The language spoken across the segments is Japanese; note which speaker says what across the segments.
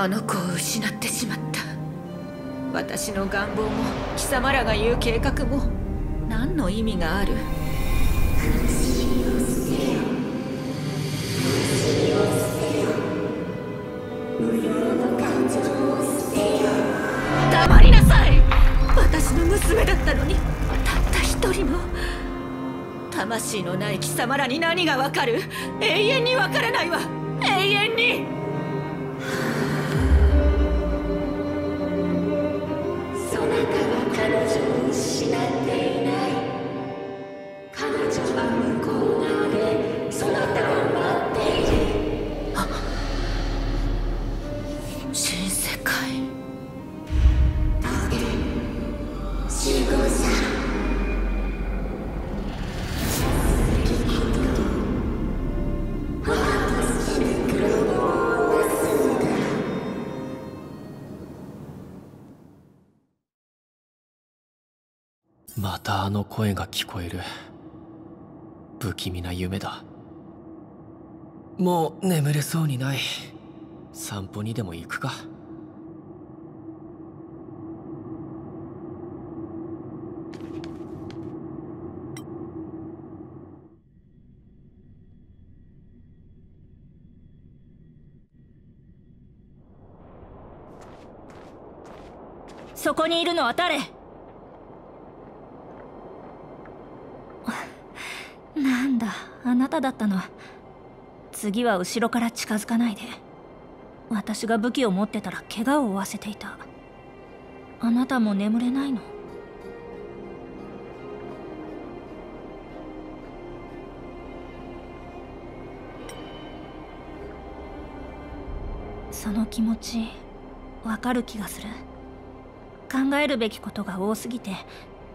Speaker 1: あの子を失ってしまった。私の願望も貴様らが言う計画も何の意味がある？黙りなさい！私の娘だったのにたった一人の魂のない貴様らに何がわかる？永遠にわからないわ。永遠に
Speaker 2: あの声が聞こえる。不気味な夢だ。もう眠れそうにない。散歩にでも行くか。
Speaker 3: そこにいるのは誰？なんだあなただったの。次は後ろから近づかないで。私が武器を持ってたら怪我を負わせていた。あなたも眠れないの？その気持ちわかる気がする。考えるべきことが多すぎて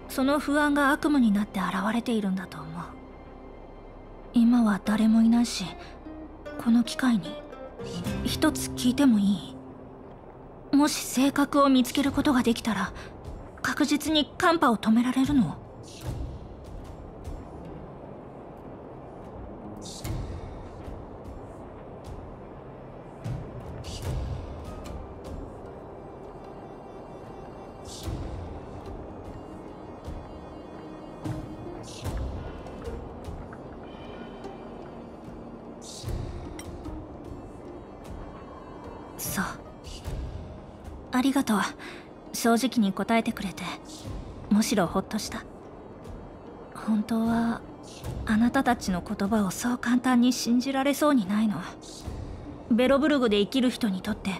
Speaker 3: その不安が悪夢になって現れているんだと思う。今は誰もいないしこの機会に一つ聞いてもいい？もし性格を見つけることができたら確実にカンパを止められるのと正直に答えてくれてむしろほっとした。本当はあなたたちの言葉をそう簡単に信じられそうにないの。ベロブルグで生きる人にとって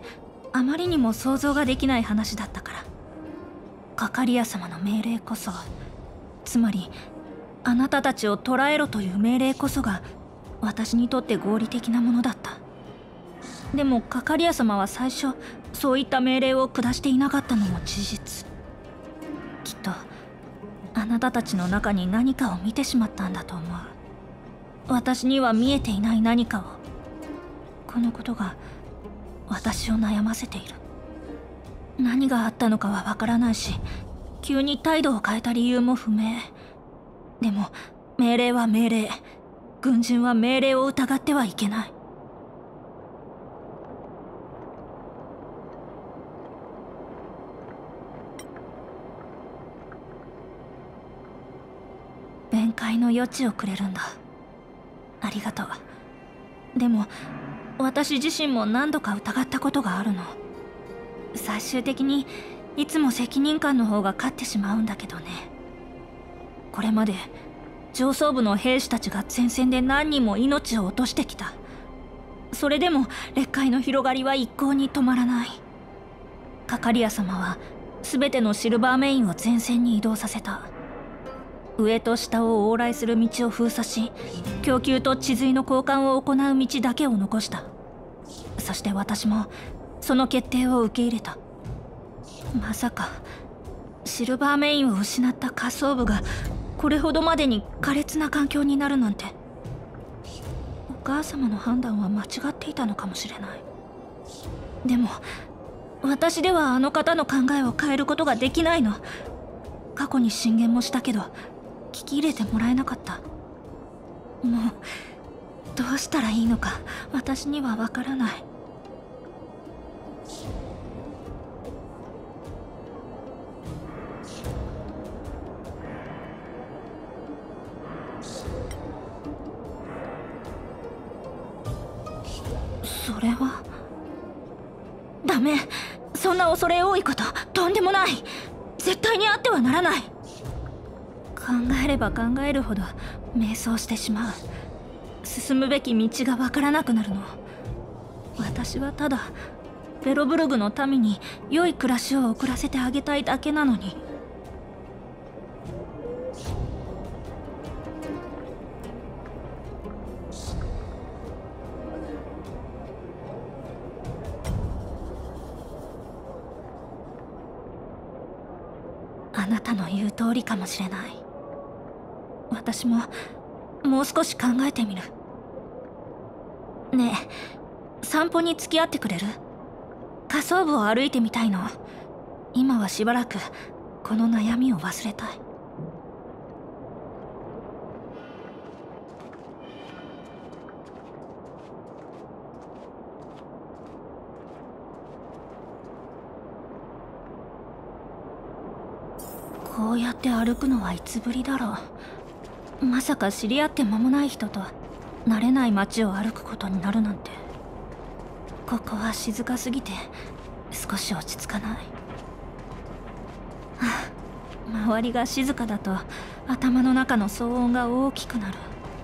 Speaker 3: あまりにも想像ができない話だったから。カカリア様の命令こそ。つまりあなたたちを捕らえろという命令こそが私にとって合理的なものだった。でもカカリア様は最初そういった命令を下していなかったのも事実。きっとあなたたちの中に何かを見てしまったんだと思う。私には見えていない何かを。このことが私を悩ませている。何があったのかはわからないし急に態度を変えた理由も不明。でも命令は命令。軍人は命令を疑ってはいけない。解の余地をくれるんだ。ありがとう。でも私自身も何度か疑ったことがあるの。最終的にいつも責任感の方が勝ってしまうんだけどね。これまで上層部の兵士たちが前線で何人も命を落としてきた。それでも劣界の広がりは一向に止まらない。カカリア様は全てのシルバーメインを前線に移動させた。上と下を往来する道を封鎖し供給と治水の交換を行う道だけを残した。そして私もその決定を受け入れた。まさかシルバーメインを失った下層部がこれほどまでに苛烈な環境になるなんて。お母様の判断は間違っていたのかもしれない。でも私ではあの方の考えを変えることができないの。過去に進言もしたけど聞き入れてもらえなかった。もうどうしたらいいのか私にはわからない。それはダメ。そんな恐れ多いこととんでもない。絶対にあってはならない。考えれば考えるほど迷走してしまう。進むべき道がわからなくなるの。私はただベロブルグの民に良い暮らしを送らせてあげたいだけなのに。あなたの言う通りかもしれない。私ももう少し考えてみる。ねえ散歩に付き合ってくれる？下層部を歩いてみたいの。今はしばらくこの悩みを忘れたい。こうやって歩くのはいつぶりだろう。まさか知り合って間もない人と慣れない街を歩くことになるなんて。ここは静かすぎて少し落ち着かない、周りが静かだと頭の中の騒音が大きくなる。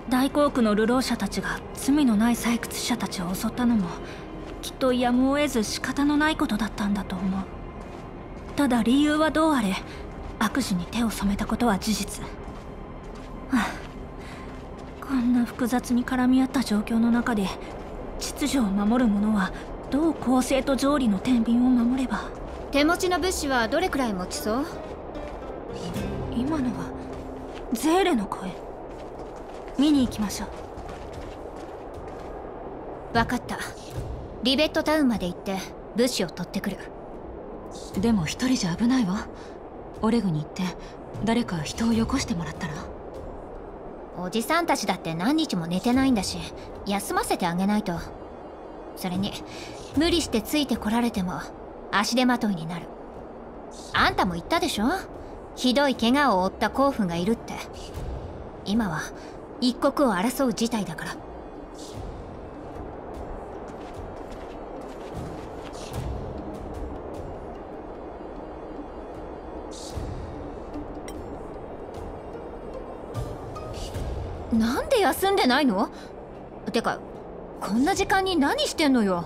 Speaker 3: 大航空の流浪者たちが罪のない採掘者たちを襲ったのもきっとやむを得ず仕方のないことだったんだと思う。ただ理由はどうあれ悪事に手を染めたことは事実、こんな複雑に絡み合った状況の中で秩序を守る者はどう公正と条理の天秤を守れば。
Speaker 4: 手持ちの物資はどれくらい持ちそう？
Speaker 3: 今のはゼーレの声。見に行きましょ
Speaker 4: う。分かった。リベットタウンまで行って物資を取ってくる。
Speaker 5: でも一人じゃ危ないわ。オレグに行って誰か人をよこしてもらったら？
Speaker 4: おじさんたちだって何日も寝てないんだし休ませてあげないと。それに無理してついてこられても足手まといになる。あんたも言ったでしょ？ひどい怪我を負った甲府がいるって。今は一刻を争う事態だから。なんで休んでないの？てかこんな時間に何してんのよ？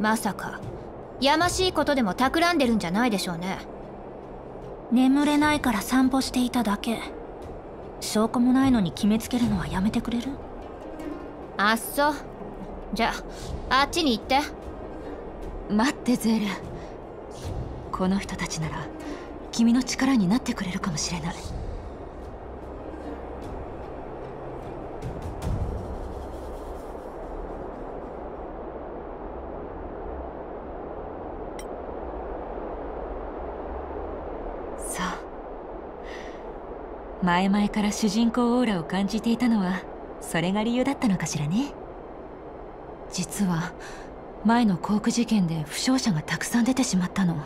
Speaker 4: まさかやましいことでも企んでるんじゃないでしょうね。
Speaker 3: 眠れないから散歩していただけ。証拠もないのに決めつけるのはやめてくれる？
Speaker 4: あっそ。じゃああっちに行って。
Speaker 5: 待ってゼール。この人たちなら君の力になってくれるかもしれない前々から主人公オーラを感じていたのはそれが理由だったのかしらね。実は前の航空事件で負傷者がたくさん出てしまったの。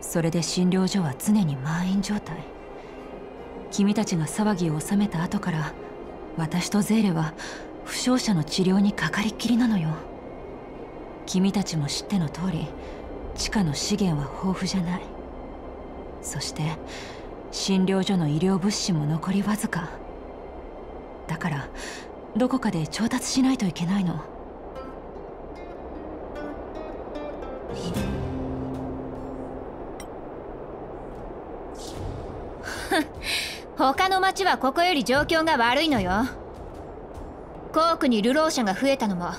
Speaker 5: それで診療所は常に満員状態。君たちが騒ぎを収めた後から私とゼーレは負傷者の治療にかかりっきりなのよ。君たちも知っての通り地下の資源は豊富じゃない。そして診療所の医療物資も残りわずか。だからどこかで調達しないといけないの。
Speaker 4: 他の町はここより状況が悪いのよ。航空に流浪者が増えたのも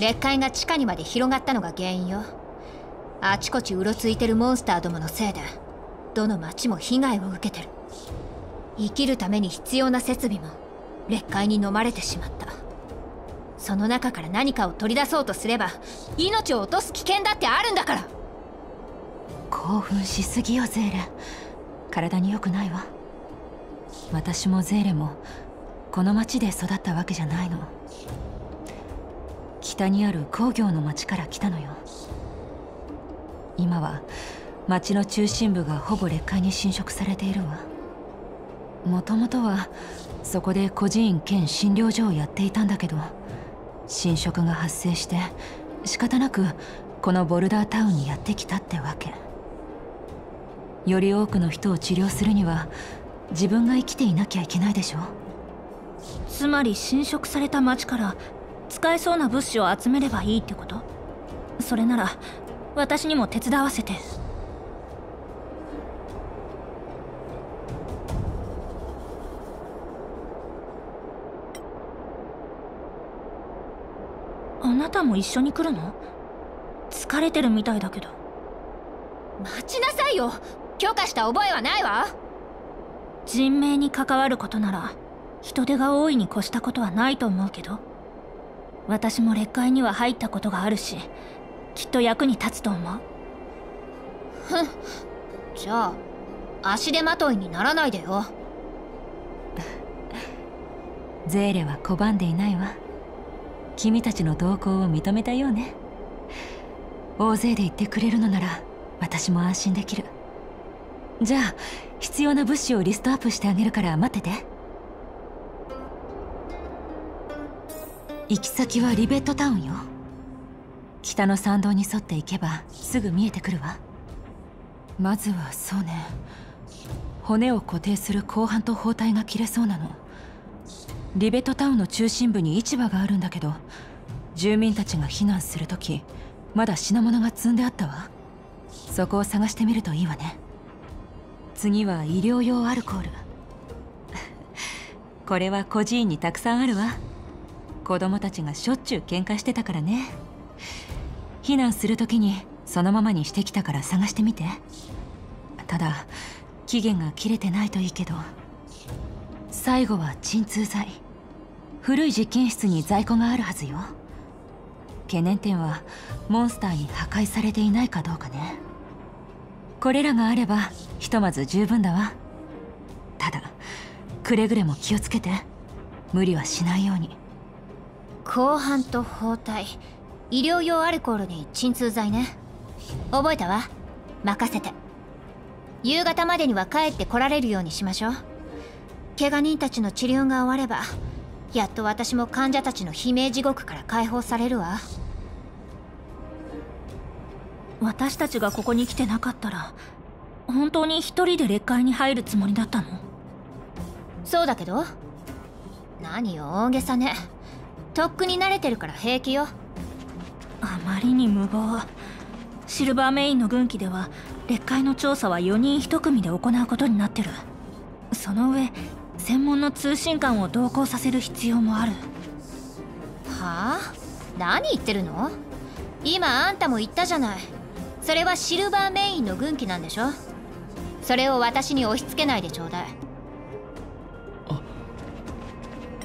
Speaker 4: 劣界が地下にまで広がったのが原因よ。あちこちうろついてるモンスターどものせいで。どの町も被害を受けてる。生きるために必要な設備も劣界に飲まれてしまった。その中から何かを取り出そうとすれば命を落とす危険だってあるんだから。
Speaker 5: 興奮しすぎよゼーレ体に良くないわ。私もゼーレもこの町で育ったわけじゃないの。北にある工業の町から来たのよ。今は町の中心部がほぼ劣化に侵食されているわ。もともとはそこで孤児院兼診療所をやっていたんだけど侵食が発生して仕方なくこのボルダータウンにやってきたってわけ。より多くの人を治療するには自分が生きていなきゃいけないでしょ。
Speaker 3: つまり侵食された町から使えそうな物資を集めればいいってこと？それなら私にも手伝わせて。なたも一緒に来るの？疲れてるみたいだけど。
Speaker 4: 待ちなさいよ。許可した覚えはないわ。
Speaker 3: 人命に関わることなら人手が多いに越したことはないと思うけど私も劣界には入ったことがあるしきっと役に立つと思う。
Speaker 4: ふん。じゃあ足手まといにならないでよ。
Speaker 5: ゼーレは拒んでいないわ君たちの同行を認めたようね。大勢で言ってくれるのなら私も安心できる。じゃあ必要な物資をリストアップしてあげるから待ってて。行き先はリベットタウンよ。北の参道に沿って行けばすぐ見えてくるわ。まずはそうね。骨を固定する後半と包帯が切れそうなの。リベットタウンの中心部に市場があるんだけど住民たちが避難する時まだ品物が積んであったわ。そこを探してみるといいわね。次は医療用アルコール。これは孤児院にたくさんあるわ。子供たちがしょっちゅう喧嘩してたからね。避難する時にそのままにしてきたから探してみて。ただ期限が切れてないといいけど最後は鎮痛剤。古い実験室に在庫があるはずよ。懸念点はモンスターに破壊されていないかどうかね。これらがあればひとまず十分だわ。ただくれぐれも気をつけて。無理はしないように。
Speaker 4: 後半と包帯。医療用アルコールに鎮痛剤ね。覚えたわ。任せて。夕方までには帰って来られるようにしましょう。怪我人たちの治療が終わればやっと私も患者たちの悲鳴地獄から解放されるわ。
Speaker 3: 私たちがここに来てなかったら本当に一人で劣界に入るつもりだったの？
Speaker 4: そうだけど何よ大げさね。とっくに慣れてるから平気よ。
Speaker 3: あまりに無謀。シルバーメインの軍機では劣界の調査は4人1組で行うことになってる。その上専門の通信官を同行させる必要もある。
Speaker 4: はあ？何言ってるの？今あんたも言ったじゃない。それはシルバーメインの軍機なんでしょ？それを私に押し付けないでちょうだい。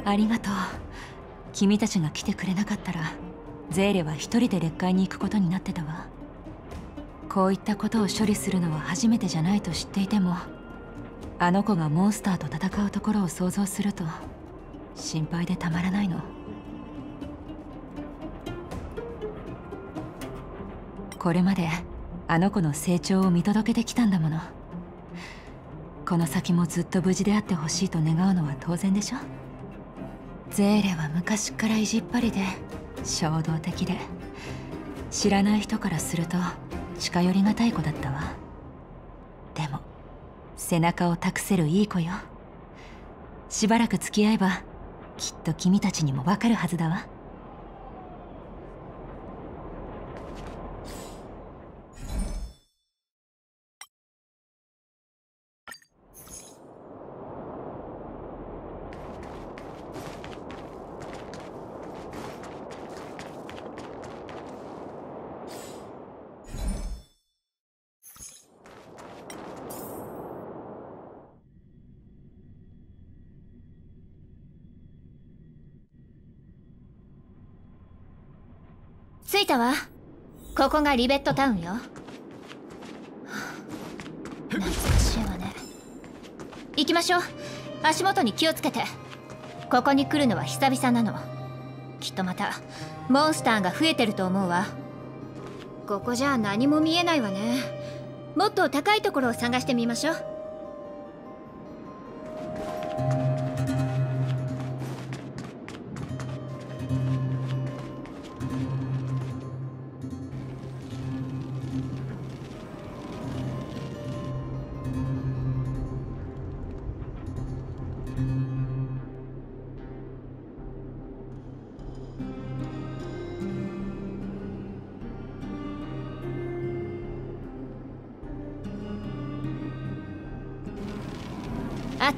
Speaker 5: あ。りがとう。君たちが来てくれなかったらゼーレは一人で劣界に行くことになってたわ。こういったことを処理するのは初めてじゃないと知っていてもあの子がモンスターと戦うところを想像すると心配でたまらないの。これまであの子の成長を見届けてきたんだもの。この先もずっと無事であってほしいと願うのは当然でしょ。ゼーレは昔から意地っ張りで衝動的で知らない人からすると近寄りがたい子だったわ。でも背中を託せるいい子よ。しばらく付き合えばきっと君たちにもわかるはずだわ。
Speaker 4: たわ。ここがリベットタウンよ。懐かしいわね。行きましょう。足元に気をつけて。ここに来るのは久々なの。きっとまたモンスターが増えてると思うわ。ここじゃ何も見えないわね。もっと高いところを探してみましょう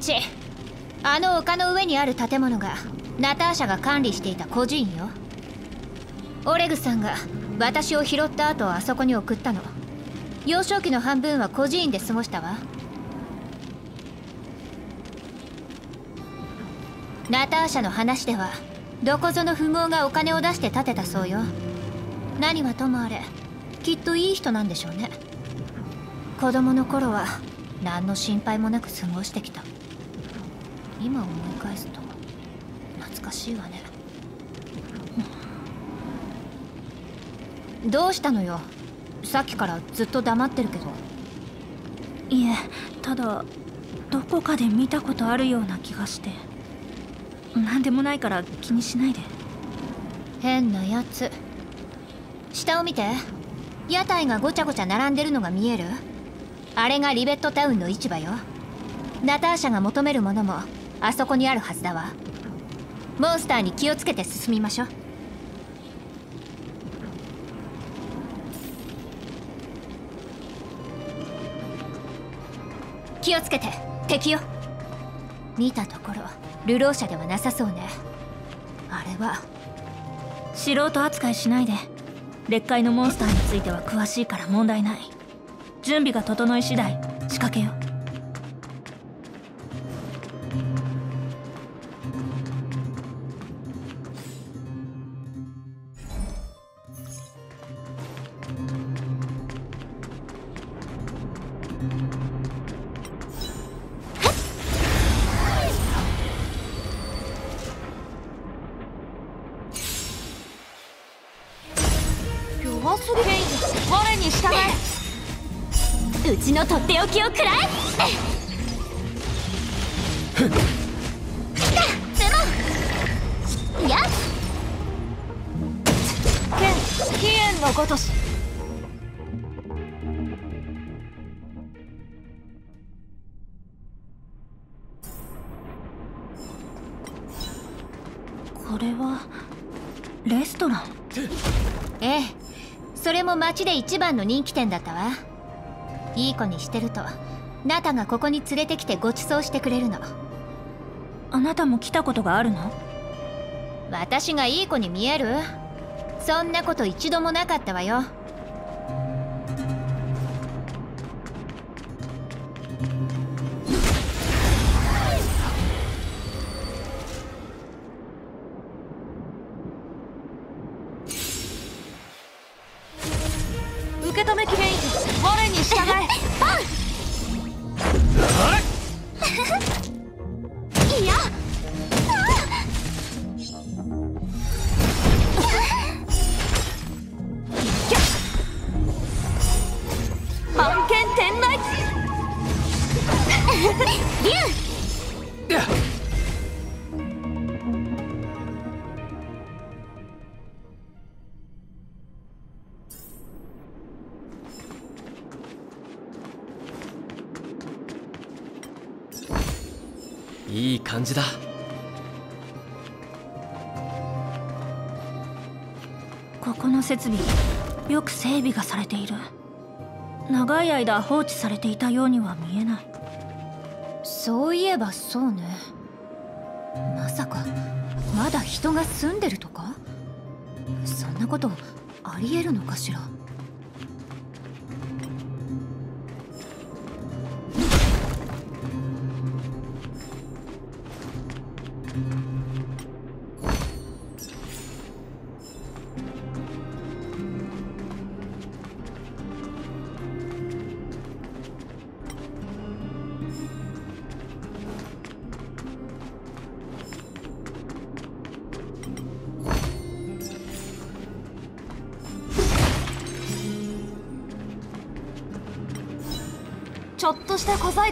Speaker 4: マッチあの丘の上にある建物がナターシャが管理していた孤児院よ。オレグさんが私を拾った後あそこに送ったの。幼少期の半分は孤児院で過ごしたわ。ナターシャの話ではどこぞの富豪がお金を出して建てたそうよ。何はともあれきっといい人なんでしょうね。子供の頃は何の心配もなく過ごしてきた。今思い返すと懐かしいわね。どうしたのよ？さっきからずっと黙ってるけど。
Speaker 3: いえただどこかで見たことあるような気がして。何でもないから気にしないで。
Speaker 4: 変なやつ。下を見て。屋台がごちゃごちゃ並んでるのが見える。あれがリベットタウンの市場よ。ナターシャが求めるものもあそこにあるはずだわ。モンスターに気をつけて進みましょう。気をつけて。敵よ。見たところ流浪者ではなさそうね。あれは
Speaker 3: 素人扱いしないで劣界のモンスターについては詳しいから問題ない。準備が整い次第仕掛けよう。
Speaker 4: 町で一番の人気店だったわ。いい子にしてるとナタがここに連れてきてご馳走してくれるの。
Speaker 3: あなたも来たことがあるの？
Speaker 4: 私がいい子に見える？そんなこと一度もなかったわよ
Speaker 3: 設備よく整備がされている。長い間放置されていたようには見えない。
Speaker 4: そういえばそうね。まさかまだ人が住んでるとか？そんなことありえるのかしら？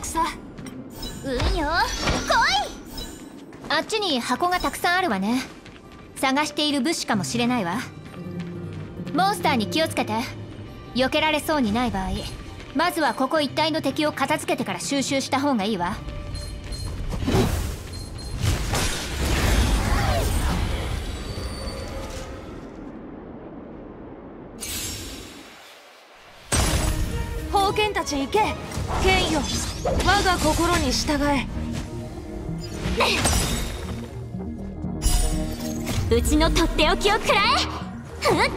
Speaker 5: した小細工さ
Speaker 4: うんよ。来い。あっちに箱がたくさんあるわね。探している物資かもしれないわ。モンスターに気をつけて。避けられそうにない場合。まずはここ一帯の敵を片付けてから収集した方がいいわ。
Speaker 5: 宝剣たち行け。剣よ我が心に従え。
Speaker 3: うちのとっておきを食らえ。
Speaker 2: 食らえ。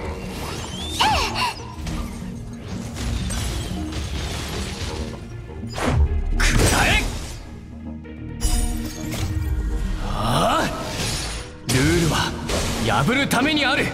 Speaker 2: ああ。ルールは破るためにある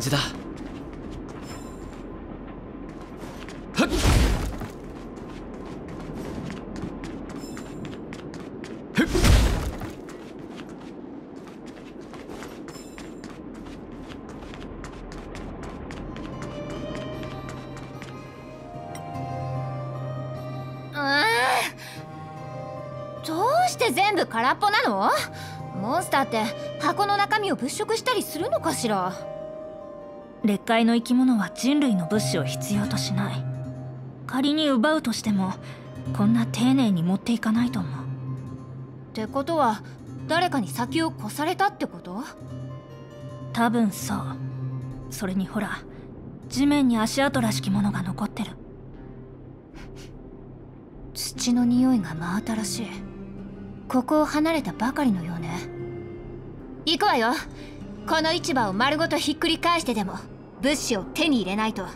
Speaker 2: じだ。
Speaker 4: 空っぽなの？モンスターって箱の中身を物色したりするのかしら？
Speaker 3: 劣界の生き物は人類の物資を必要としない。仮に奪うとしてもこんな丁寧に持っていかないと思う。
Speaker 4: ってことは誰かに先を越されたってこと？
Speaker 3: 多分そう。それにほら地面に足跡らしきものが残ってる。
Speaker 4: 土の匂いが真新しい。ここを離れたばかりのようね。行くわよ。この市場を丸ごとひっくり返してでも物資を手に入れないと。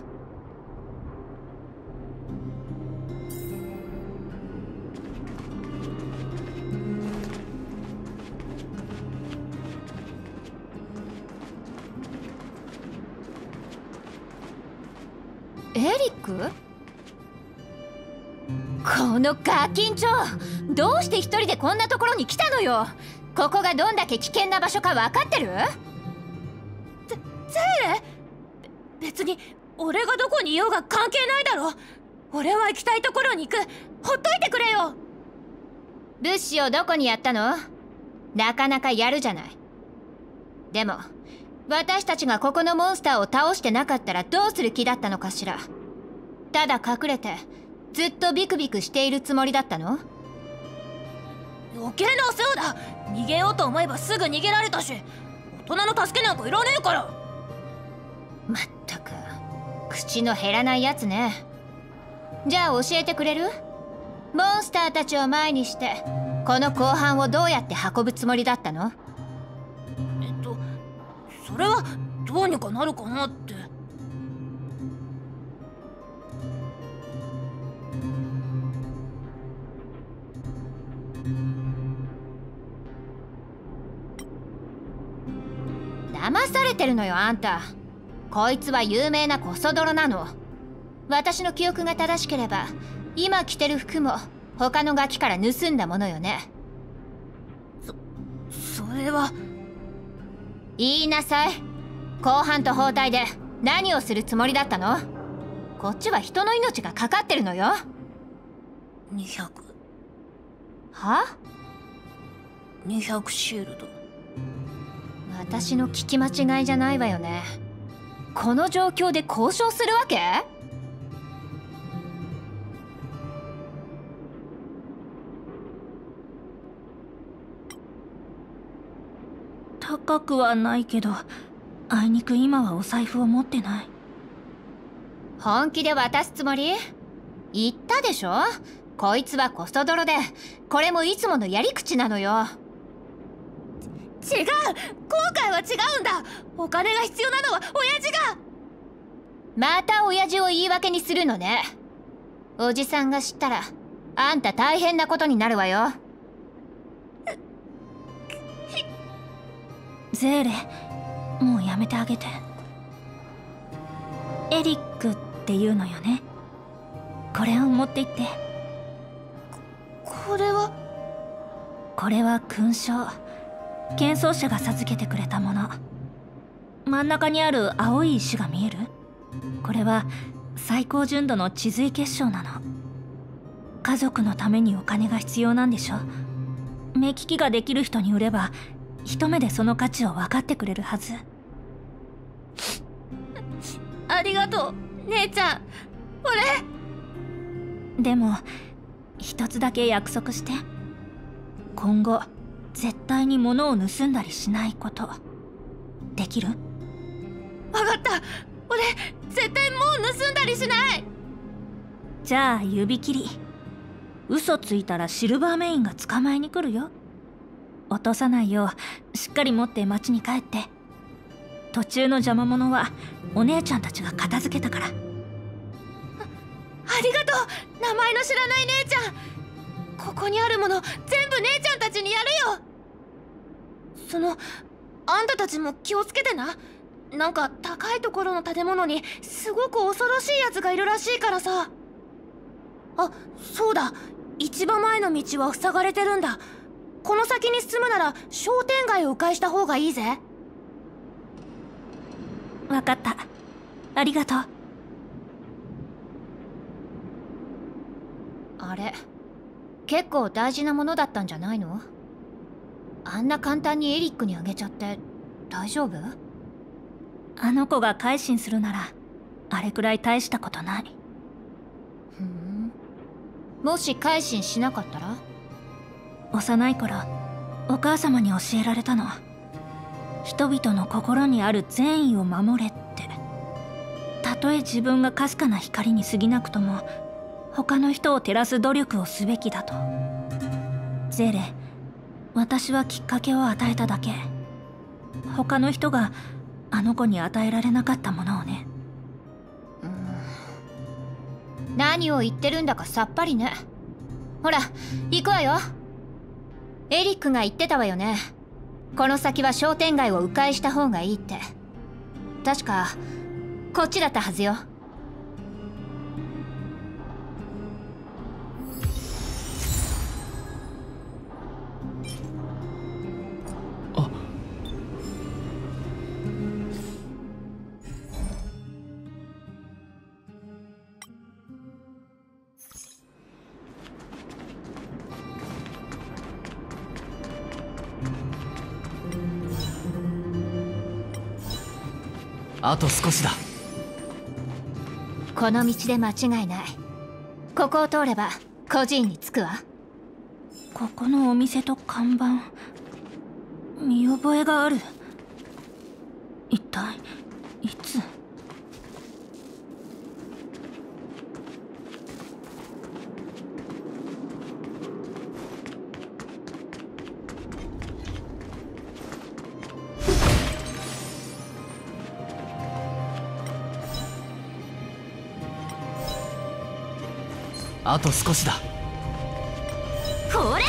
Speaker 4: エリック？このガキンチョどうして一人でこんなところに来たのよ？ここがどんだけ危険な場所か分かってる？
Speaker 3: ゼー。レ別に俺がどこにいようが関係ないだろ。俺は行きたいところに行く。ほっといてくれよ。
Speaker 4: 物資をどこにやったの？なかなかやるじゃない。でも私たちがここのモンスターを倒してなかったらどうする気だったのかしら。ただ隠れてずっとビクビクしているつもりだったの？
Speaker 3: 余計なお世話だ。逃げようと思えばすぐ逃げられたし大人の助けなんかいらねえから
Speaker 4: まったく口の減らないやつね。じゃあ教えてくれる？モンスターたちを前にしてこの後半をどうやって運ぶつもりだったの？
Speaker 3: えっとそれはどうにかなるかなって。
Speaker 4: 騙されてるのよあんたこいつは有名なコソ泥なの。私の記憶が正しければ今着てる服も他のガキから盗んだものよね。
Speaker 3: それは。
Speaker 4: 言いなさい。公判と包帯で何をするつもりだったの？こっちは人の命がかかってるのよ。
Speaker 3: 200
Speaker 4: は
Speaker 3: ？200シールド。
Speaker 4: 私の聞き間違いじゃないわよねこの状況で交渉するわけ？
Speaker 3: 高くはないけどあいにく今はお財布を持ってない。
Speaker 4: 本気で渡すつもり？言ったでしょ？こいつはコスト泥でこれもいつものやり口なのよ。
Speaker 3: 違う。今回は違うんだ。お金が。必要なのは親父が。
Speaker 4: また親父を言い訳にするのね。おじさんが知ったらあんた大変なことになるわよ。
Speaker 3: ゼーレもうやめてあげて。エリックっていうのよね。これを持って行って。これは？これは勲章喧騒者が授けてくれたもの。真ん中にある青い石が見える？これは最高純度の地髄結晶なの。家族のためにお金が必要なんでしょ目利きができる人に売れば一目でその価値を分かってくれるはず。ありがとう姉ちゃん。俺でも一つだけ約束して。今後絶対に物を盗んだりしないこと。できる？分かった。俺絶対もう盗んだりしない。じゃあ指切り。嘘ついたらシルバーメインが捕まえに来るよ。落とさないようしっかり持って町に帰って。途中の邪魔者はお姉ちゃんたちが片付けたから。あありがとう。名前の知らない姉ちゃん。ここにあるもの全部姉ちゃんたちにやるよそのあんたたちも気をつけてな。なんか高いところの建物にすごく恐ろしいやつがいるらしいからさ。あそうだ。一番前の道は塞がれてるんだ。この先に進むなら商店街を迂回した方がいいぜ。分かった。ありがとう。
Speaker 4: あれ？結構大事なものだったんじゃないの？あんな簡単にエリックにあげちゃって大丈夫？
Speaker 3: あの子が改心するならあれくらい大したことない。
Speaker 4: ふん。もし改心しなかったら？
Speaker 3: 幼い頃お母様に教えられたの。人々の心にある善意を守れって。たとえ自分がかすかな光に過ぎなくとも他の人を照らす努力をすべきだと。ゼーレ私はきっかけを与えただけ。他の人があの子に与えられなかったものをね。
Speaker 4: 何を言ってるんだかさっぱりね。ほら行くわよ。エリックが言ってたわよね。この先は商店街を迂回した方がいいって。確かこっちだったはずよ。
Speaker 2: あと少しだ。
Speaker 4: この道で間違いない。ここを通れば孤児院に着くわ。
Speaker 3: ここのお店と看板見覚えがある
Speaker 2: と少しだ。
Speaker 3: これ。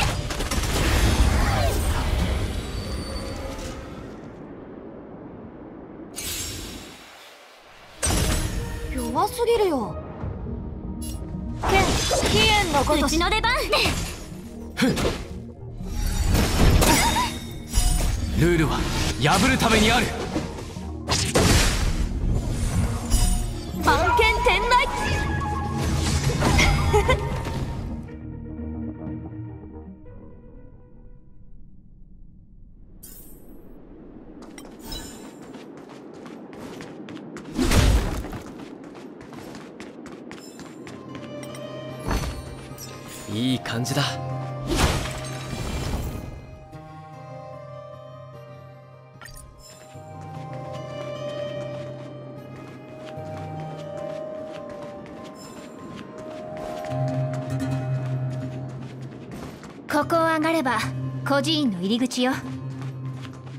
Speaker 6: 弱すぎるよ。剣飛燕のこと。
Speaker 3: うちの出番。
Speaker 2: ルールは破るためにある
Speaker 4: 入り口よ。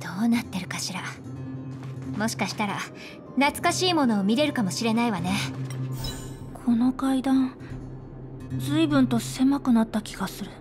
Speaker 4: どうなってるかしら。もしかしたら懐かしいものを見れるかもしれないわね。
Speaker 3: この階段随分と狭くなった気がする。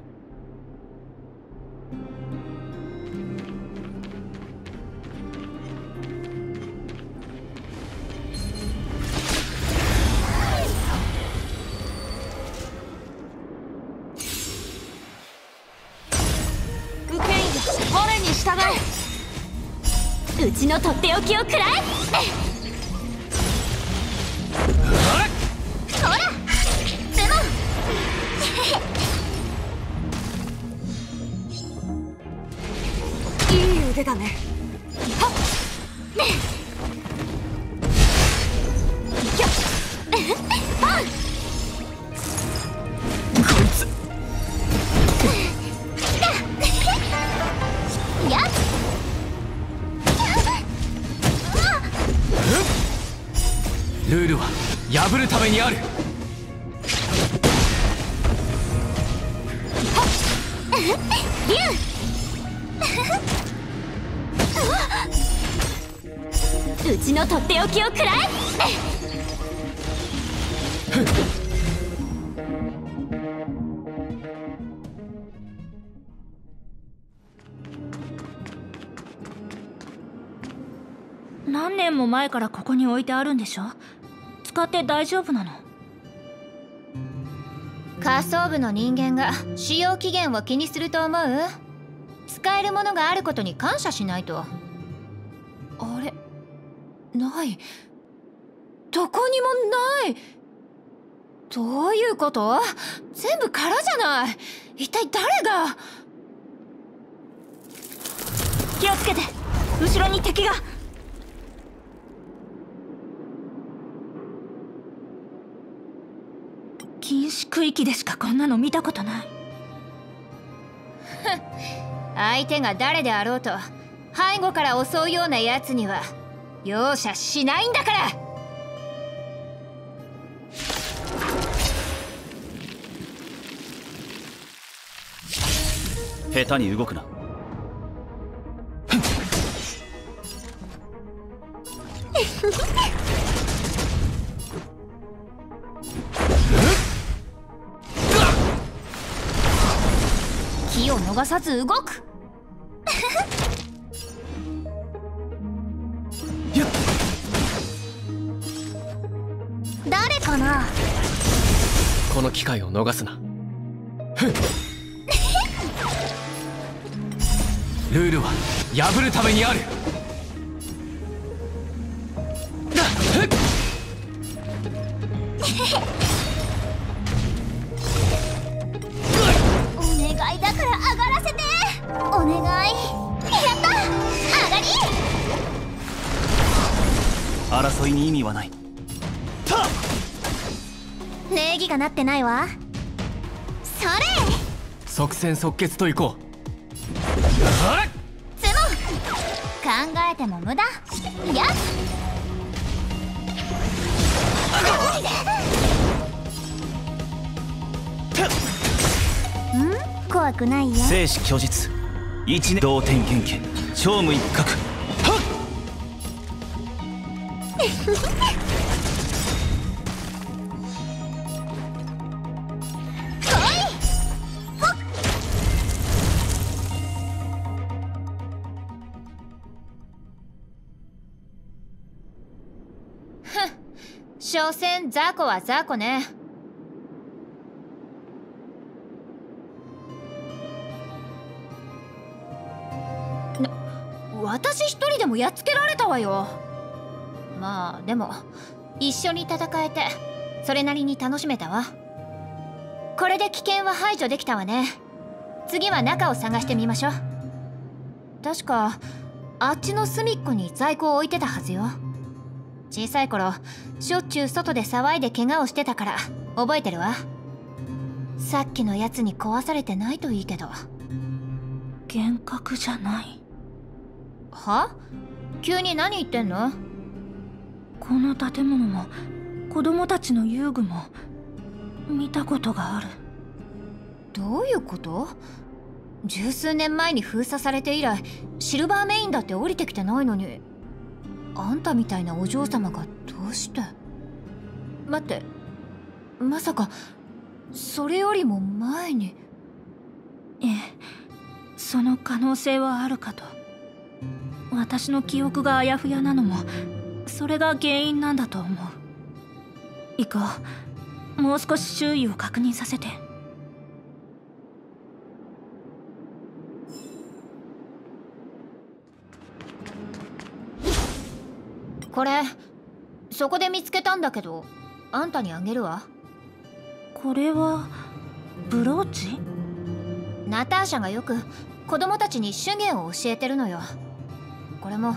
Speaker 3: とっておきを食らえ置いてあるんでしょ？使って大丈夫なの？
Speaker 4: 仮想部の人間が使用期限を気にすると思う？使えるものがあることに感謝しないと。
Speaker 6: あれ？ない？どこにもない！どういうこと？全部空じゃない！一体誰が？
Speaker 3: 気をつけて。後ろに敵が禁止区域でしかこんなの見たことない。
Speaker 4: 相手が誰であろうと背後から襲うようなやつには容赦しないんだから。
Speaker 7: 下手に動くな
Speaker 4: 逃さず動く。
Speaker 3: 誰かな？
Speaker 2: この機会を逃すな。ルールは破るためにあるっ
Speaker 3: て
Speaker 7: ない
Speaker 3: わ。それ！
Speaker 2: 即戦即決といこう。
Speaker 3: ズボン！考えても無駄。やっ！ん？怖くないよ。
Speaker 7: 生死虚実一年。同点剣剣超無一角。はっ
Speaker 4: 所詮雑魚は雑魚ね。な私一人でもやっつけられたわよ。まあでも一緒に戦えてそれなりに楽しめたわ。これで危険は排除できたわね。次は中を探してみましょう。確かあっちの隅っこに在庫を置いてたはずよ。小さい頃しょっちゅう外で騒いで怪我をしてたから覚えてるわ。さっきのやつに壊されてないといいけど。
Speaker 3: 幻覚じゃない？
Speaker 4: は？急に何言ってんの？
Speaker 3: この建物も子供たちの遊具も見たことがある。
Speaker 4: どういうこと？十数年前に封鎖されて以来シルバーメインだって降りてきてないのにあんたみたいなお嬢様がどうして？待ってまさかそれよりも前に。
Speaker 3: ええその可能性はあるかと。私の記憶があやふやなのもそれが原因なんだと思う。行こう。もう少し周囲を確認させて。
Speaker 4: これそこで見つけたんだけどあんたにあげるわ。
Speaker 3: これはブローチ？
Speaker 4: ナターシャがよく子供たちに手芸を教えてるのよ。これも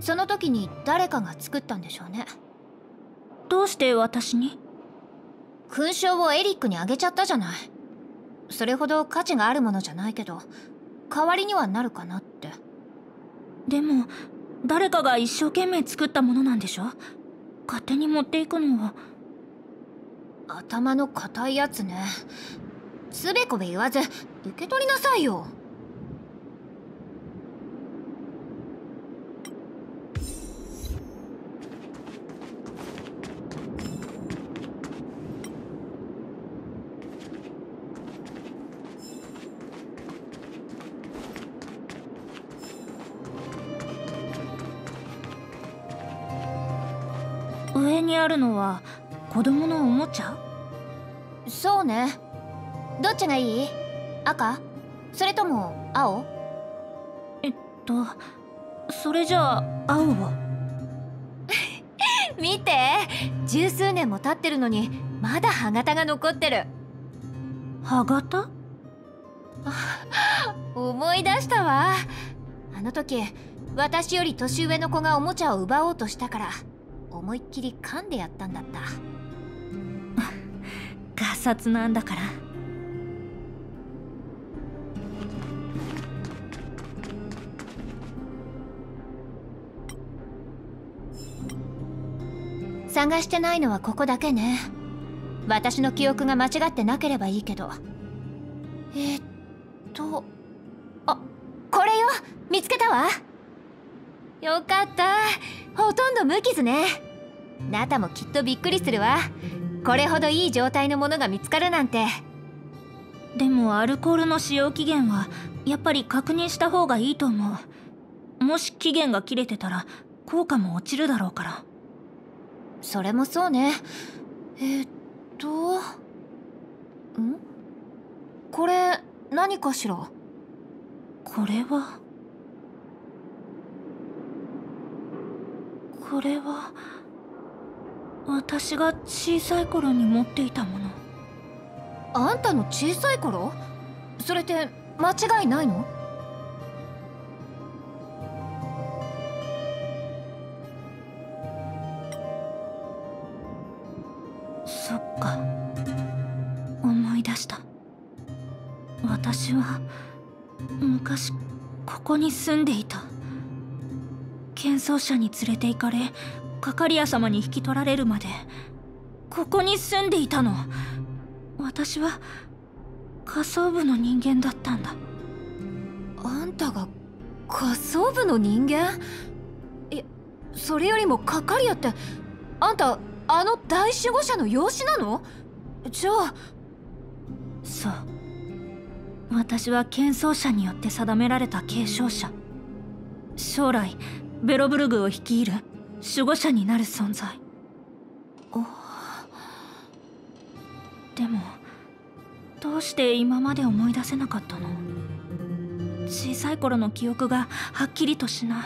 Speaker 4: その時に誰かが作ったんでしょうね。
Speaker 3: どうして私に？
Speaker 4: 勲章をエリックにあげちゃったじゃない。それほど価値があるものじゃないけど代わりにはなるかなって。
Speaker 3: でも誰かが一生懸命作ったものなんでしょ？勝手に持っていくのは。
Speaker 4: 頭の固いやつね。つべこべ言わず受け取りなさいよ。
Speaker 3: あるのは子供のおもちゃ？
Speaker 4: そうね。どっちがいい？赤？それとも青？
Speaker 3: えっとそれじゃあ青を
Speaker 4: 見て。十数年も経ってるのにまだ歯型が残ってる。
Speaker 3: 歯型？
Speaker 4: 思い出したわ。あの時私より年上の子がおもちゃを奪おうとしたから思いっきり噛んでやったんだった。
Speaker 3: ガサツなんだから。
Speaker 4: 探してないのはここだけね。私の記憶が間違ってなければいいけど。えー、っとあこれよ。見つけたわよかった。ほとんど無傷ね。ナタもきっとびっくりするわ。これほどいい状態のものが見つかるなんて。
Speaker 3: でもアルコールの使用期限はやっぱり確認した方がいいと思う。もし期限が切れてたら効果も落ちるだろうから。
Speaker 4: それもそうね。えー、っとん？これ何かしら？
Speaker 3: これは？これは私が小さい頃に持っていたもの。
Speaker 4: あんたの小さい頃？それって間違いないの？
Speaker 3: そっか。思い出した。私は昔ここに住んでいた喧騒者に連れて行かれ係屋様に引き取られるまでここに住んでいたの。私は仮想部の人間だったんだ。
Speaker 4: あんたが仮想部の人間？いやそれよりも係屋ってあんたあの大守護者の養子なの？じゃあ
Speaker 3: そう。私は喧騒者によって定められた継承者。将来ベロブルグを率いる守護者になる存在。でもどうして今まで思い出せなかったの？小さい頃の記憶がはっきりとしな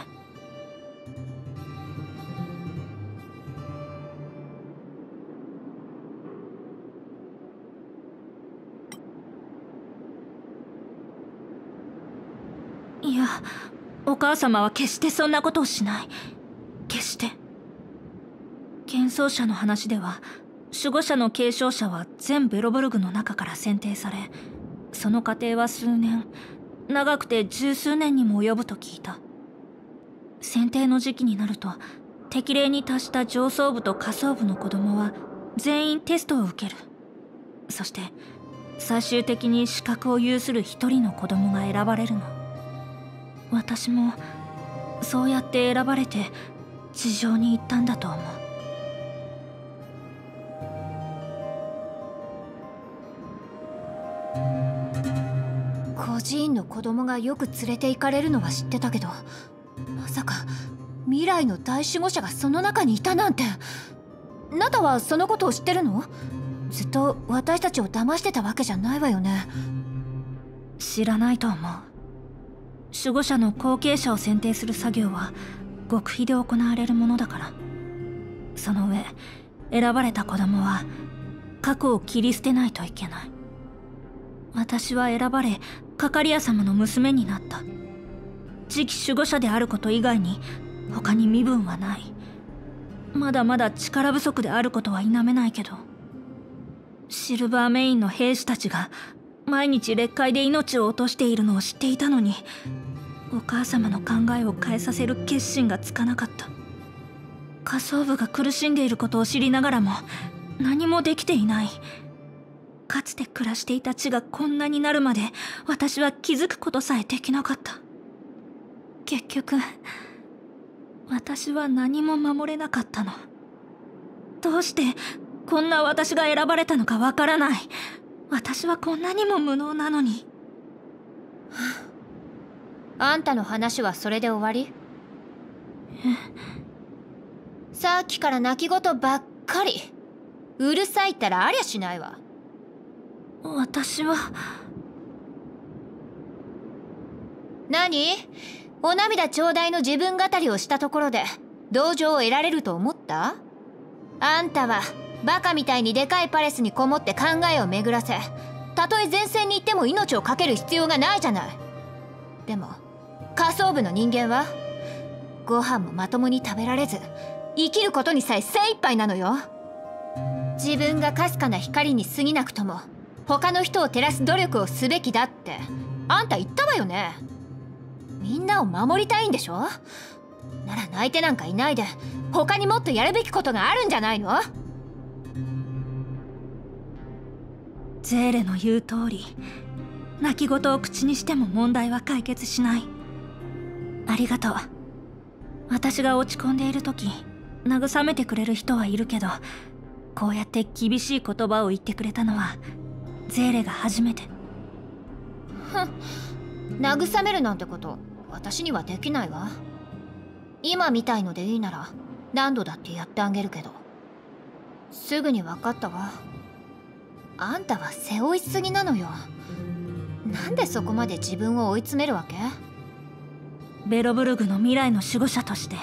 Speaker 3: い。いやお母様は決してそんなことをしない。決して。幻想者の話では守護者の継承者は全ベロブルグの中から選定されその過程は数年長くて十数年にも及ぶと聞いた。選定の時期になると適齢に達した上層部と下層部の子供は全員テストを受ける。そして最終的に資格を有する一人の子供が選ばれるの。私もそうやって選ばれて地上に行ったんだと思う。
Speaker 4: 孤児院の子供がよく連れて行かれるのは知ってたけどまさか未来の大守護者がその中にいたなんて。ナタはそのことを知ってるの？ずっと私たちを騙してたわけじゃないわよね。
Speaker 3: 知らないと思う守護者の後継者を選定する作業は極秘で行われるものだから。その上選ばれた子供は過去を切り捨てないといけない。私は選ばれカカリア様の娘になった。次期守護者であること以外に他に身分はない。まだまだ力不足であることは否めないけど。シルバーメインの兵士たちが毎日劣界で命を落としているのを知っていたのにお母様の考えを変えさせる決心がつかなかった。下層部が苦しんでいることを知りながらも何もできていない。かつて暮らしていた地がこんなになるまで私は気づくことさえできなかった。結局私は何も守れなかったの。どうしてこんな私が選ばれたのかわからない。私はこんなにも無能なのに。
Speaker 4: あんたの話はそれで終わり？さっきから泣き言ばっかり。うるさいったらありゃしないわ。
Speaker 3: 私は。
Speaker 4: 何？お涙ちょうだいの自分語りをしたところで同情を得られると思った？あんたはバカみたいにでかいパレスにこもって考えを巡らせたとえ前線に行っても命を懸ける必要がないじゃない。でも下層部の人間はご飯もまともに食べられず生きることにさえ精一杯なのよ。自分がかすかな光に過ぎなくとも他の人を照らす努力をすべきだってあんた言ったわよね。みんなを守りたいんでしょ？なら泣いてなんかいないで他にもっとやるべきことがあるんじゃないの？
Speaker 3: ゼーレの言う通り泣き言を口にしても問題は解決しない。ありがとう。私が落ち込んでいる時慰めてくれる人はいるけどこうやって厳しい言葉を言ってくれたのはゼーレが初めて。
Speaker 4: ふん。慰めるなんてこと私にはできないわ。今みたいのでいいなら何度だってやってあげるけど。すぐに分かったわ。あんたは背負いすぎなのよ。なんでそこまで自分を追い詰めるわけ？
Speaker 3: ベロブルグの未来の守護者として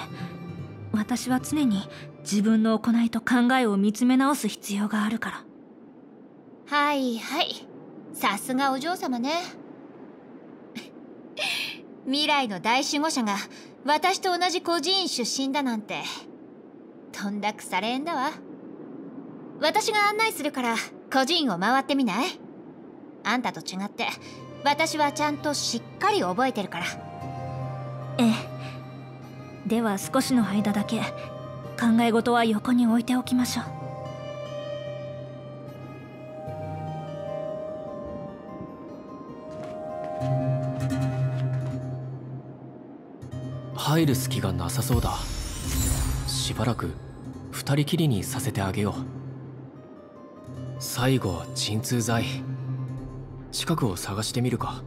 Speaker 3: 私は常に自分の行いと考えを見つめ直す必要があるから。
Speaker 4: はいはい。さすがお嬢様ね。未来の大守護者が私と同じ孤児院出身だなんてとんだ腐れ縁だわ。私が案内するから孤児院を回ってみない？あんたと違って私はちゃんとしっかり覚えてるから。
Speaker 3: ええ。では少しの間だけ考え事は横に置いておきましょう。
Speaker 2: 入る隙がなさそうだ。しばらく二人きりにさせてあげよう。最後鎮痛剤。近くを探してみるか。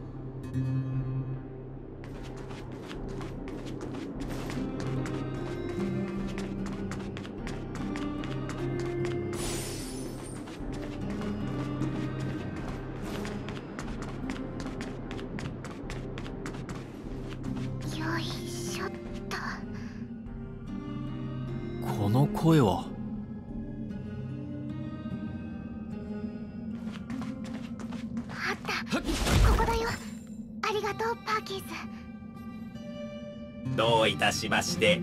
Speaker 8: まして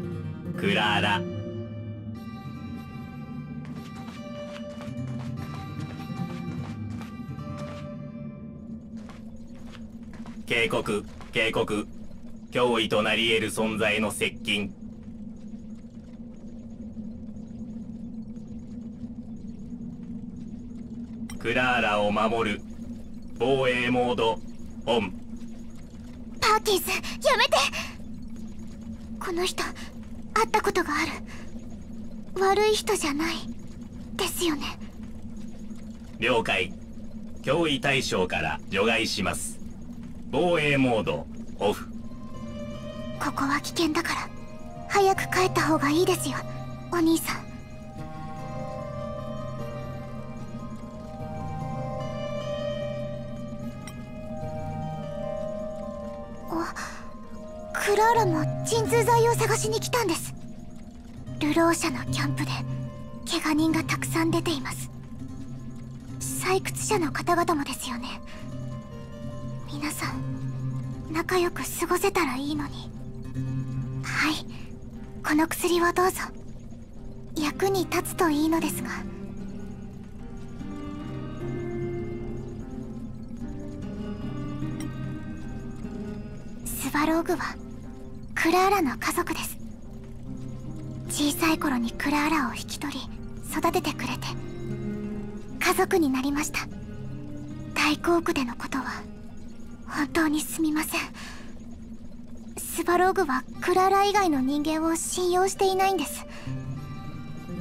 Speaker 8: クラーラ。警告警告。脅威となり得る存在の接近。クラーラを守る。防衛モードオン。
Speaker 9: パーキンスやめて。この人会ったことがある。悪い人じゃない。ですよね。
Speaker 8: 了解。脅威対象から除外します。防衛モードオフ。
Speaker 9: ここは危険だから。早く帰った方がいいですよお兄さんも鎮痛剤を探しに来たんです。ルロー社のキャンプで怪我人がたくさん出ています。採掘者の方々もですよね。皆さん仲良く過ごせたらいいのに。はい。この薬をどうぞ。役に立つといいのですが。スバローグはクラーラの家族です。小さい頃にクラーラを引き取り育ててくれて家族になりました。大航空でのことは本当にすみません。スバローグはクラーラ以外の人間を信用していないんです。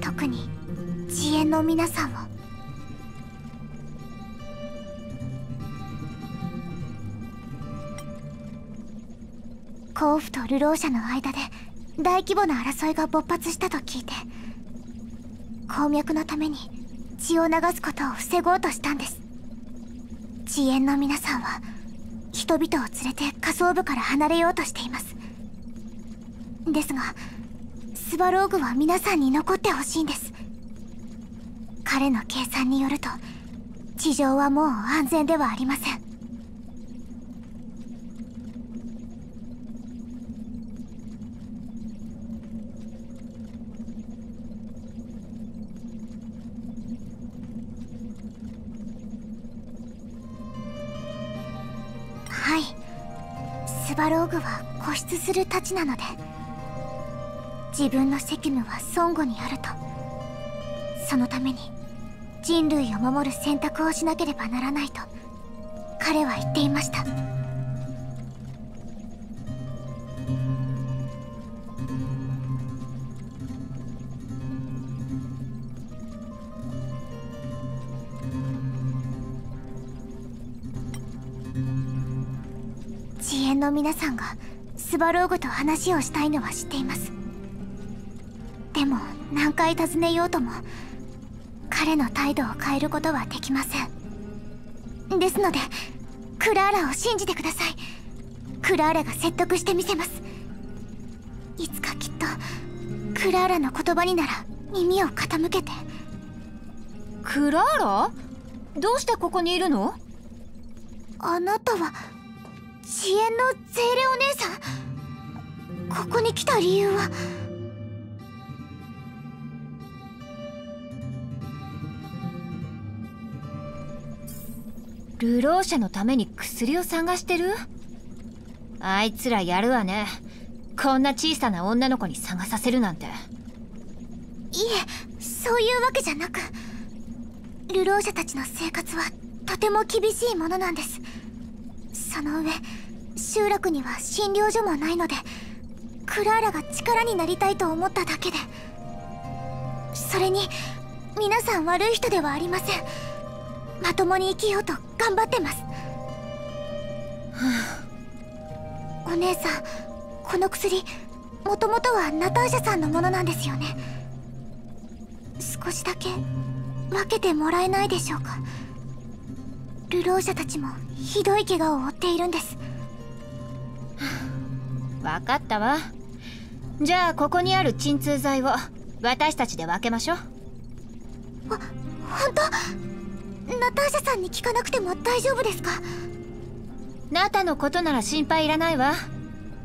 Speaker 9: 特に遅延の皆さんを。甲府と流浪者の間で大規模な争いが勃発したと聞いて鉱脈のために血を流すことを防ごうとしたんです。遅延の皆さんは人々を連れて仮想部から離れようとしています。ですがスバローグは皆さんに残ってほしいんです。彼の計算によると地上はもう安全ではありません。ローグは固執するたちなので自分の責務は孫悟にあると。そのために人類を守る選択をしなければならないと彼は言っていました。皆さんがスバローグと話をしたいのは知っています。でも何回尋ねようとも彼の態度を変えることはできません。ですのでクラーラを信じてください。クラーラが説得してみせます。いつかきっとクラーラの言葉になら耳を傾けて。
Speaker 6: クラーラ？どうしてここにいるの？
Speaker 9: あなたは遅延のゼーレお姉さんここに来た理由は？
Speaker 4: 流浪者のために薬を探してる？あいつらやるわね。こんな小さな女の子に探させるなんて。
Speaker 9: いえそういうわけじゃなく流浪者たちの生活はとても厳しいものなんです。その上集落には診療所もないのでクラーラが力になりたいと思っただけで。それに皆さん悪い人ではありません。まともに生きようと頑張ってます、お姉さんこの薬もともとはナターシャさんのものなんですよね。少しだけ分けてもらえないでしょうか。流浪者たちもひどい怪我を負っているんです。
Speaker 4: 分かったわ。じゃあここにある鎮痛剤を私たちで分けましょう。
Speaker 9: あ本当？ナターシャさんに聞かなくても大丈夫ですか？
Speaker 4: ナタのことなら心配いらないわ。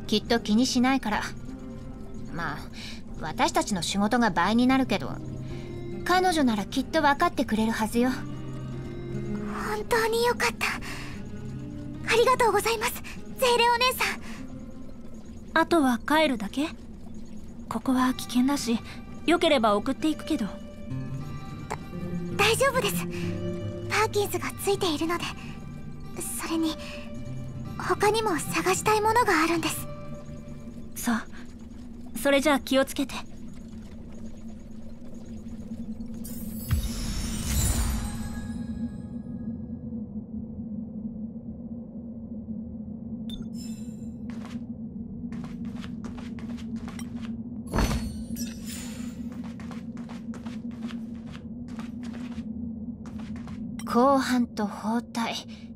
Speaker 4: きっと気にしないから。まあ私たちの仕事が倍になるけど彼女ならきっと分かってくれるはずよ。
Speaker 9: 本当によかった。ありがとうございます。ゼーレお姉さん
Speaker 3: あとは帰るだけ？ここは危険だしよければ送っていくけど。
Speaker 9: 大丈夫です。パーキンスがついているので。それに他にも探したいものがあるんです。
Speaker 3: そう。それじゃあ気をつけて
Speaker 4: 後半と包帯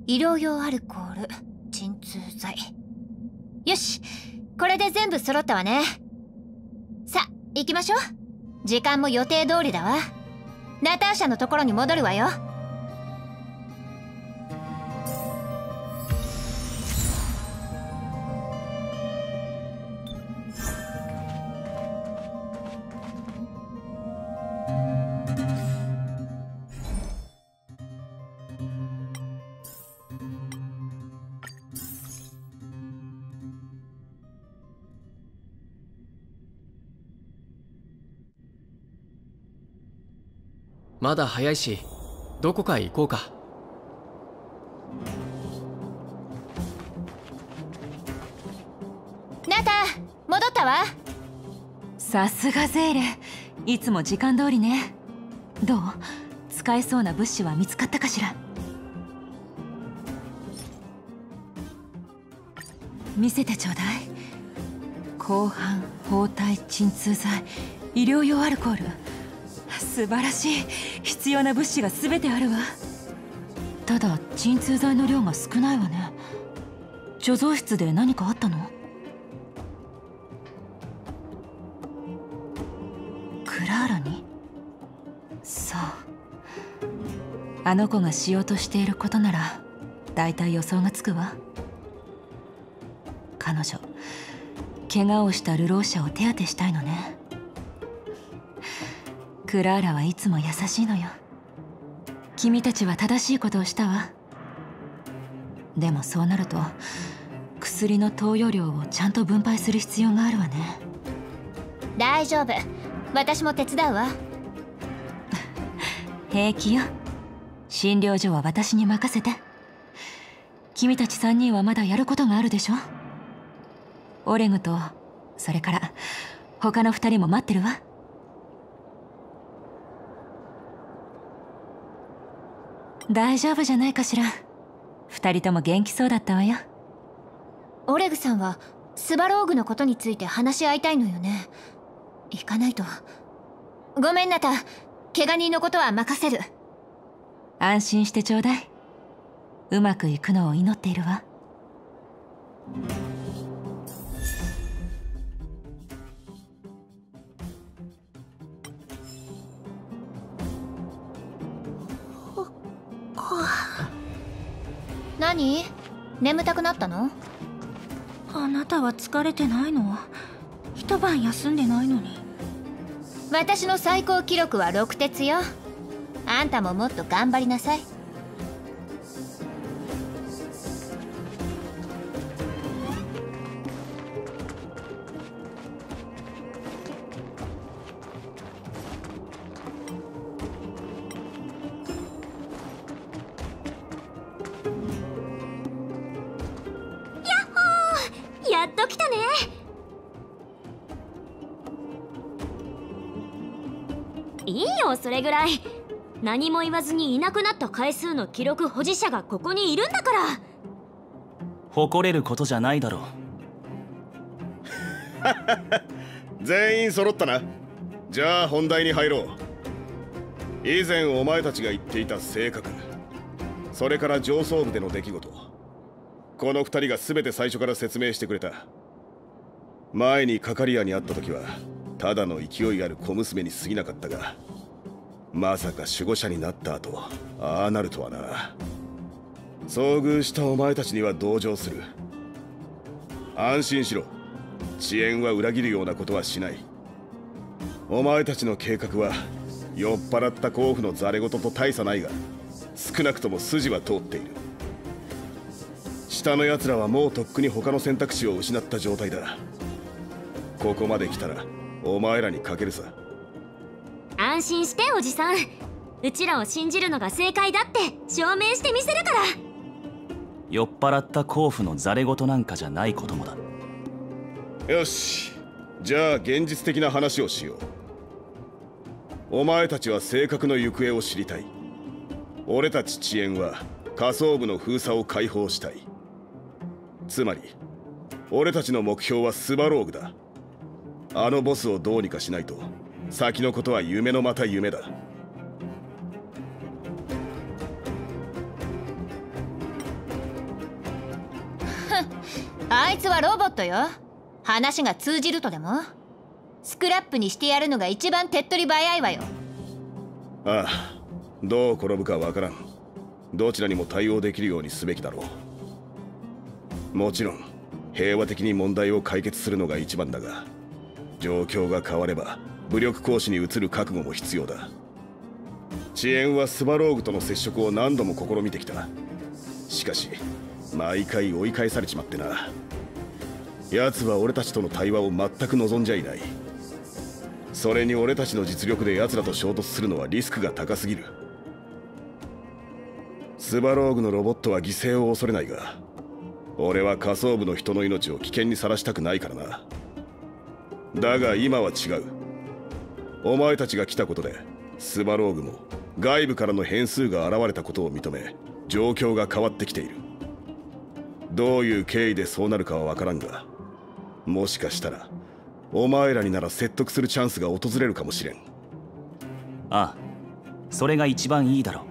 Speaker 4: 医療用アルコール鎮痛剤。よしこれで全部揃ったわね。さ行きましょう。時間も予定通りだわ。ナターシャのところに戻るわよ。
Speaker 2: まだ早いしどこかへ行こうか。
Speaker 4: ナタ戻ったわ。
Speaker 5: さすがゼーレいつも時間通りね。どう？使えそうな物資は見つかったかしら？見せてちょうだい。後半包帯鎮痛剤医療用アルコール素晴らしい。必要な物資が全てあるわ。ただ鎮痛剤の量が少ないわね。貯蔵室で何かあったの？クラーラに？そう。あの子がしようとしていることなら大体予想がつくわ。彼女怪我をした流浪者を手当てしたいのね。クラーラはいつも優しいのよ。君たちは正しいことをしたわ。でもそうなると薬の投与量をちゃんと分配する必要があるわね。
Speaker 4: 大丈夫。私も手伝うわ。
Speaker 5: 平気よ。診療所は私に任せて。君たち3人はまだやることがあるでしょ？オレグとそれから他の2人も待ってるわ大丈夫じゃないかしら。2人とも元気そうだったわよ。
Speaker 4: オレグさんはスバローグのことについて話し合いたいのよね。行かないと。ごめんナタ怪我人のことは任せる。
Speaker 5: 安心してちょうだい。うまくいくのを祈っているわ
Speaker 4: 何？眠たくなったの？
Speaker 3: あなたは疲れてないの？一晩休んでないのに。
Speaker 4: 私の最高記録は6鉄よ。あんたももっと頑張りなさ
Speaker 10: い何も言わずにいなくなった回数の記録保持者がここにいるんだから。
Speaker 7: 誇れることじゃないだろう。
Speaker 11: 全員揃ったな。じゃあ本題に入ろう。以前お前たちが言っていた性格。それから上層部での出来事。この二人が全て最初から説明してくれた。前にカカリアに会った時はただの勢いある小娘に過ぎなかったがまさか守護者になった後ああなるとはな。遭遇したお前たちには同情する。安心しろ。遅延は裏切るようなことはしない。お前たちの計画は酔っ払った甲府のザレ言と大差ないが少なくとも筋は通っている。下の奴らはもうとっくに他の選択肢を失った状態だ。ここまで来たらお前らにかけるさ。
Speaker 10: 安心しておじさん。うちらを信じるのが正解だって証明してみせるから。
Speaker 7: 酔っ払った甲府のザレ言なんかじゃないこともだ。
Speaker 11: よし。じゃあ現実的な話をしよう。お前たちは性格の行方を知りたい。俺たち遅延は下層部の封鎖を解放したい。つまり俺たちの目標はスバローグだ。あのボスをどうにかしないと先のことは夢のまた夢だ。
Speaker 4: あいつはロボットよ。話が通じるとでも。スクラップにしてやるのが一番手っ取り早いわよ。
Speaker 11: ああどう転ぶかわからん。どちらにも対応できるようにすべきだろう。もちろん平和的に問題を解決するのが一番だが状況が変われば武力行使に移る覚悟も必要だ。遅延はスバローグとの接触を何度も試みてきた。しかし毎回追い返されちまってな。奴は俺たちとの対話を全く望んじゃいない。それに俺たちの実力で奴らと衝突するのはリスクが高すぎる。スバローグのロボットは犠牲を恐れないが俺は下層部の人の命を危険にさらしたくないからな。だが今は違う。お前たちが来たことでスバローグも外部からの変数が現れたことを認め状況が変わってきている。どういう経緯でそうなるかは分からんがもしかしたらお前らになら説得するチャンスが訪れるかもしれん。
Speaker 7: ああそれが一番いいだろ
Speaker 11: う。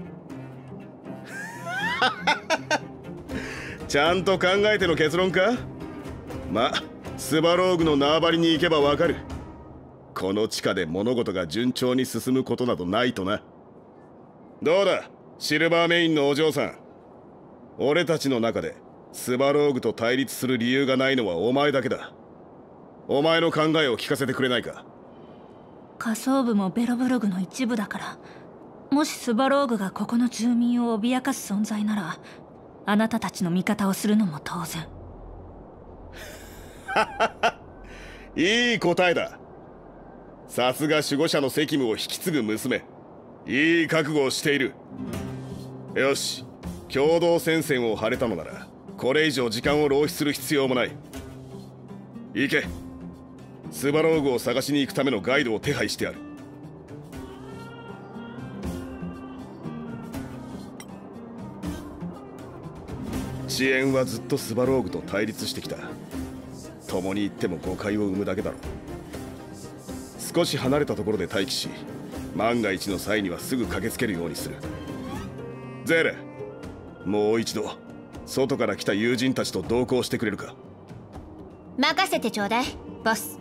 Speaker 11: ちゃんと考えての結論か？まスバローグの縄張りに行けばわかるこの地下で物事が順調に進むことなどないとな。どうだシルバーメインのお嬢さん。俺たちの中でスバローグと対立する理由がないのはお前だけだ。お前の考えを聞かせてくれないか。
Speaker 3: 下層部もベロブルグの一部だから。もしスバローグがここの住民を脅かす存在ならあなたたちの味方をするのも当然。
Speaker 11: いい答えださすが守護者の責務を引き継ぐ娘。いい覚悟をしている。よし。共同戦線を張れたのならこれ以上時間を浪費する必要もない。行け。スバローグを探しに行くためのガイドを手配してある。遅延はずっとスバローグと対立してきた。共に行っても誤解を生むだけだろう。少し離れたところで待機し万が一の際にはすぐ駆けつけるようにする。ゼーレもう一度外から来た友人たちと同行してくれるか。
Speaker 4: 任せてちょうだいボス。